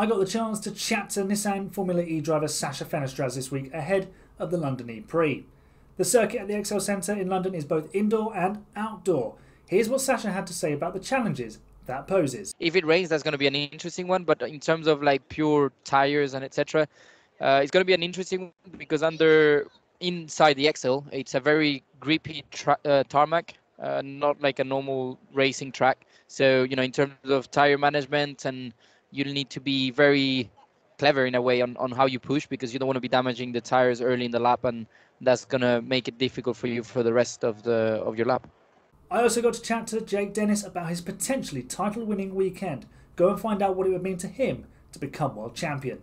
I got the chance to chat to Nissan Formula E driver Sacha Fenestraz this week ahead of the London E Prix. The circuit at the ExCeL Centre in London is both indoor and outdoor. Here's what Sacha had to say about the challenges that poses. If it rains, that's going to be an interesting one. But in terms of like pure tires and etc., uh, it's going to be an interesting one because under inside the ExCeL, it's a very grippy tra- uh, tarmac, uh, not like a normal racing track. So you know, in terms of tire management, and you'll need to be very clever in a way on, on how you push because you don't want to be damaging the tires early in the lap, and that's going to make it difficult for you for the rest of the of your lap. I also got to chat to Jake Dennis about his potentially title winning weekend. Go and find out what it would mean to him to become world champion.